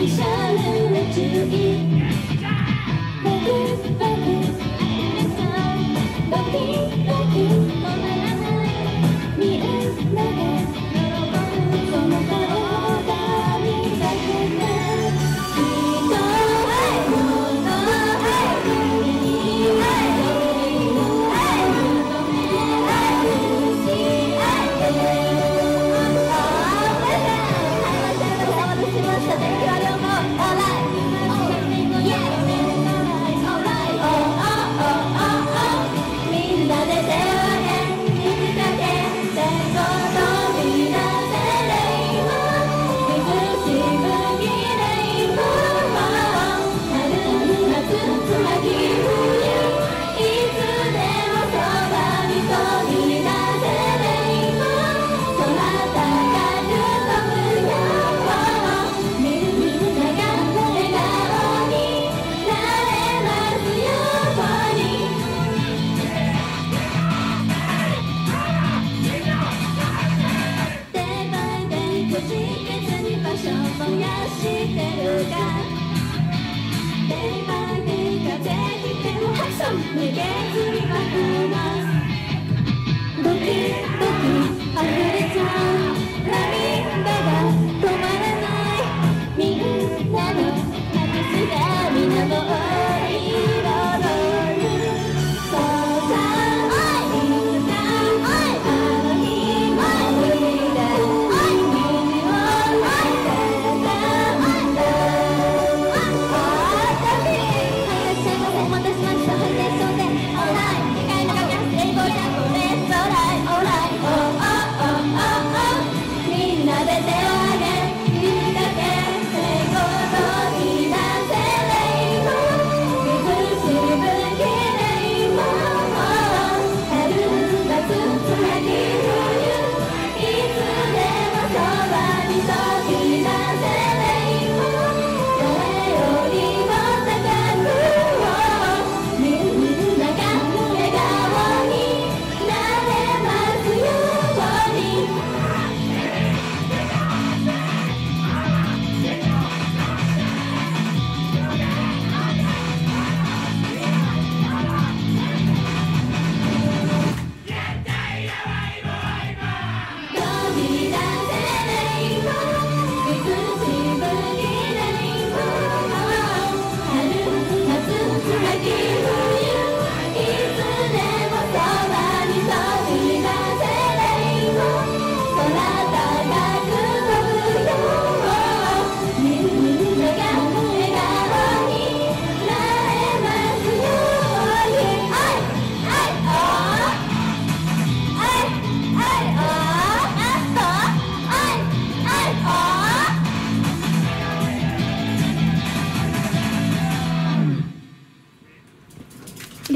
be sure to let you.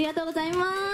ありがとうございます。